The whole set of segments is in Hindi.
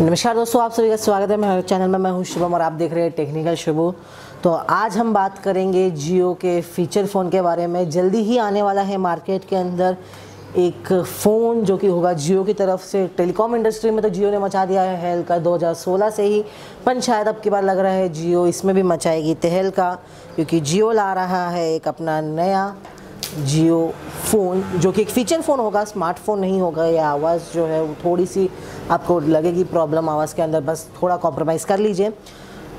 नमस्कार दोस्तों, आप सभी का स्वागत है। मेरे चैनल में मैं हूँ शुभम और आप देख रहे हैं टेक्निकल शुभू। तो आज हम बात करेंगे जियो के फीचर फ़ोन के बारे में। जल्दी ही आने वाला है मार्केट के अंदर एक फ़ोन जो कि होगा जियो की तरफ़ से। टेलीकॉम इंडस्ट्री में तो जियो ने मचा दिया है हेल का 2016 से ही। पर शायद अब की बार लग रहा है जियो इसमें भी मचाएगी तहल का, क्योंकि जियो ला रहा है एक अपना नया जियो फ़ोन, जो कि एक फ़ीचर फ़ोन होगा, स्मार्टफ़ोन नहीं होगा, या आवाज़ जो है वो थोड़ी सी आपको लगेगी प्रॉब्लम आवाज़ के अंदर, बस थोड़ा कॉम्प्रोमाइज़ कर लीजिए।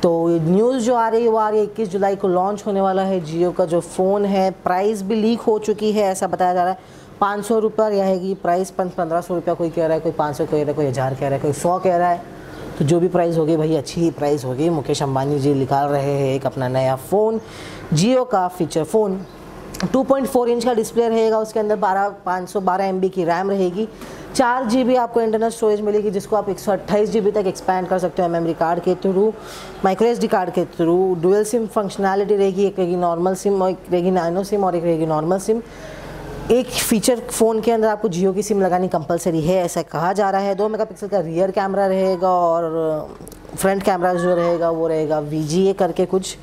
तो न्यूज़ जो आ रही है, वो आ रही है इक्कीस जुलाई को लॉन्च होने वाला है। जियो का जो फ़ोन है प्राइस भी लीक हो चुकी है, ऐसा बताया जा रहा है। पाँच सौ रुपये रहेगी प्राइस पंद्रह सौ रुपया कोई कह रहा है, कोई पाँच सौ कह रहा है, कोई हज़ार कह रहा है, कोई सौ कह रहा है। तो जो भी प्राइस होगी भाई, अच्छी ही प्राइस होगी मुकेश अंबानी जी निकाल रहे हैं एक अपना नया फ़ोन जियो का फीचर फ़ोन 2.4 इंच का डिस्प्ले रहेगा, उसके अंदर 12 512 एम की रैम रहेगी। चार जी आपको इंटरनल स्टोरेज मिलेगी, जिसको आप एक सौ तक एक्सपैंड कर सकते हो मेमोरी कार्ड के थ्रू माइक्रो एसडी कार्ड के थ्रू डुअल सिम फंक्शनैलिटी रहेगी, एक रहेगी नॉर्मल सिम और एक रहेगी नाइनो सिम और एक रहेगी नॉर्मल सिम एक फीचर फ़ोन के अंदर आपको जियो की सिम लगानी कंपलसरी है, ऐसा कहा जा रहा है। दो मेगापिक्सल का रियर कैमरा रहेगा और फ्रंट कैमरा जो रहेगा, वो रहेगा VGA करके कुछ।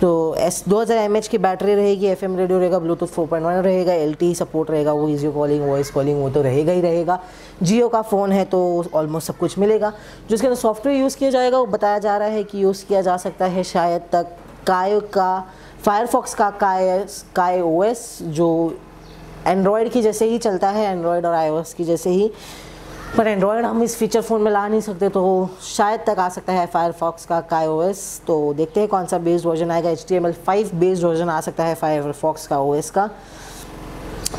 तो एस, दो हज़ार की बैटरी रहेगी एफ़ एम रेडियो रहेगा ब्लूटूथ फोर पॉइंट वन रहेगा एल टी सपोर्ट रहेगा, वो ईजियो कॉलिंग वॉइस कॉलिंग वो तो रहेगा ही रहेगा। जियो का फ़ोन है तो ऑलमोस्ट सब कुछ मिलेगा। जिसके अंदर सॉफ्टवेयर यूज़ किया जाएगा, वो बताया जा रहा है कि यूज़ किया जा सकता है शायद तक काय का फायरफॉक्स का काय काय ओ जो एंड्रॉयड की जैसे ही चलता है एंड्रॉयड और आईओएस की जैसे ही। पर एंड्रॉयड हम इस फीचर फ़ोन में ला नहीं सकते तो शायद तक आ सकता है फायरफॉक्स का का ओएस तो देखते हैं कौन सा बेस्ड वर्जन आएगा। एच टी बेस्ड वर्जन आ सकता है फायरफॉक्स का ओएस का।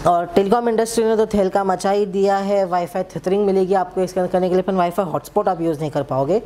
और टेलीकॉम इंडस्ट्री ने तो थेलका मचा ही दिया है वाईफाई थिथरिंग मिलेगी आपको, इसके करने के लिए, पर वाईफाई हॉटस्पॉट आप यूज़ नहीं कर पाओगे।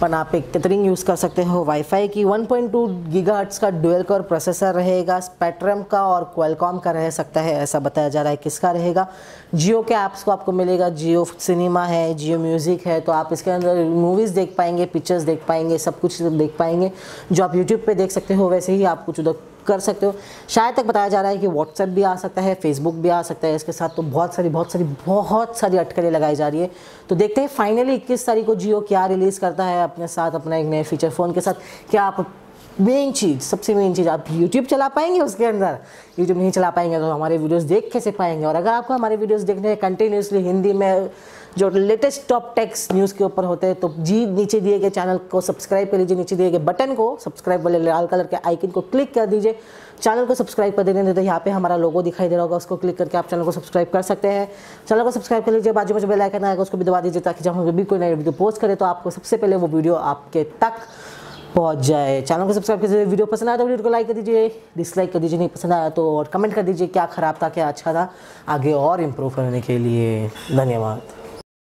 पर आप एक टेथरिंग यूज़ कर सकते हो वाईफाई की। 1.2 पॉइंट का डुअल कोर प्रोसेसर रहेगा स्पेट्रम का और क्वेलकॉम का रह सकता है, ऐसा बताया जा रहा है किसका रहेगा। जियो के ऐप्स को आपको मिलेगा, जियो सिनेमा है, जियो म्यूज़िक है तो आप इसके अंदर मूवीज़ देख पाएँगे, पिक्चर्स देख पाएँगे, सब कुछ देख पाएँगे। जो आप यूट्यूब पर देख सकते हो, वैसे ही आप कुछ उधर कर सकते हो। शायद तक बताया जा रहा है कि व्हाट्सएप भी आ सकता है फेसबुक भी आ सकता है, इसके साथ तो बहुत सारी बहुत सारी बहुत सारी अटकलें लगाई जा रही है। तो देखते हैं फाइनली इक्कीस तारीख को जियो क्या रिलीज़ करता है अपने साथ, अपना एक नए फीचर फ़ोन के साथ। क्या आप मेन चीज़, सबसे मेन चीज़, आप यूट्यूब चला पाएँगे उसके अंदर। यूट्यूब नहीं चला पाएँगे तो हमारे वीडियोस देख कैसे पाएँगे? और अगर आपको हमारे वीडियोस देखने हैं कंटिन्यूसली हिंदी में, जो लेटेस्ट टॉप टेक्स न्यूज़ के ऊपर होते हैं तो जी नीचे दिए गए चैनल को सब्सक्राइब कर लीजिए, नीचे दिए गए बटन को सब्सक्राइब वाले लाल कलर के आइकन को क्लिक कर दीजिए। चैनल को सब्सक्राइब कर देने तो यहाँ पे हमारा लोगो दिखाई दे रहा होगा, उसको क्लिक करके आप चैनल को सब्सक्राइब कर सकते हैं। चैनल को सब्सक्राइब कर लीजिए, बाजू में जो बेल आइकन आएगा, उसको भी दबा दीजिए ताकि जब हम भी कोई नई वीडियो पोस्ट करें तो आपको सबसे पहले वो वीडियो आपके तक पहुँच जाए। चैनल को सब्सक्राइब कर वीडियो पसंद आया तो वीडियो को लाइक कर दीजिए डिसलाइक कर दीजिए, नहीं पसंद आया तो और कमेंट कर दीजिए क्या ख़राब था, क्या अच्छा था, आगे और इम्प्रूव करने के लिए। धन्यवाद।